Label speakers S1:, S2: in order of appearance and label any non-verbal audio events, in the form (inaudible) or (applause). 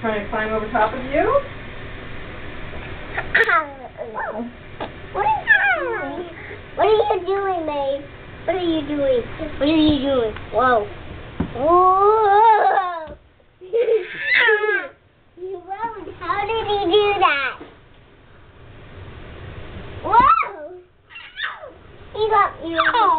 S1: Trying to climb over top of you?
S2: oh. What are you doing? What are you doing, babe? What are you doing? What are you doing? Whoa. Whoa! (laughs) you won't. How did he do that? Whoa! He got you.